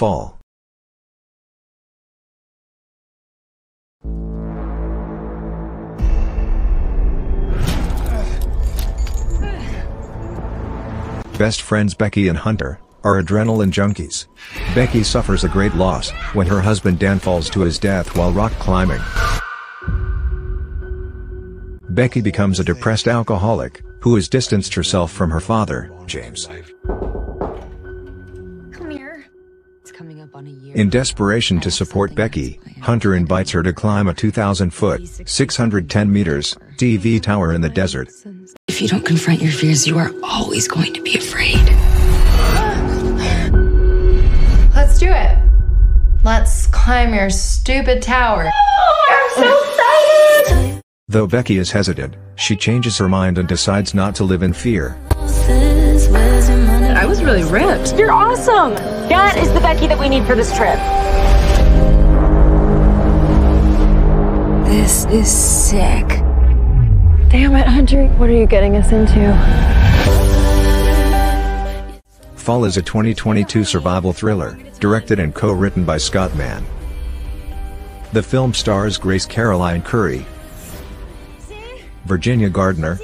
Fall. Best friends Becky and Hunter are adrenaline junkies. Becky suffers a great loss when her husband Dan falls to his death while rock climbing. Becky becomes a depressed alcoholic who has distanced herself from her father, James. In desperation to support Becky, Hunter invites her to climb a 2,000 foot, 610 meters, TV tower in the desert. If you don't confront your fears, you are always going to be afraid. Let's do it. Let's climb your stupid tower. Oh, I'm so excited! Though Becky is hesitant, she changes her mind and decides not to live in fear. I was really ripped. You're awesome! That is the Becky that we need for this trip. This is sick. Damn it, Hunter. What are you getting us into? Fall is a 2022 survival thriller, directed and co-written by Scott Mann. The film stars Grace Caroline Currey, Virginia Gardner,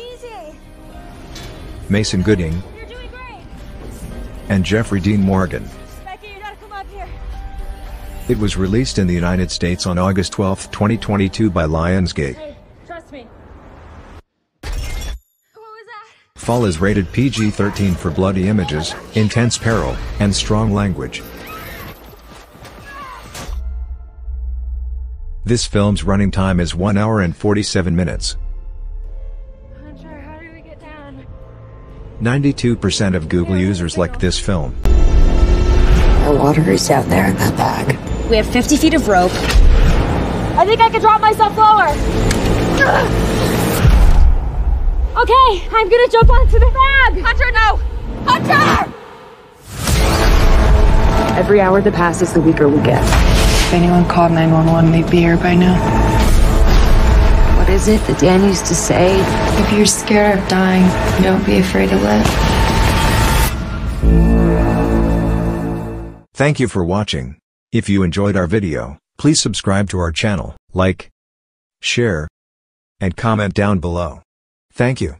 Mason Gooding, and Jeffrey Dean Morgan. It was released in the United States on August 12, 2022 by Lionsgate. Trust me. Fall is rated PG-13 for bloody images, intense peril, and strong language. This film's running time is 1 hour and 47 minutes. Hunter, 92% of Google users liked this film. Our water is out there in that bag. We have 50 feet of rope. I think I can drop myself lower. Okay, I'm gonna jump onto the bag. Hunter, no! Hunter! Every hour that passes, the weaker we get. If anyone called 911, they'd be here by now. What is it that Dan used to say? If you're scared of dying, don't be afraid to live. Thank you for watching. If you enjoyed our video, please subscribe to our channel, like, share, and comment down below. Thank you.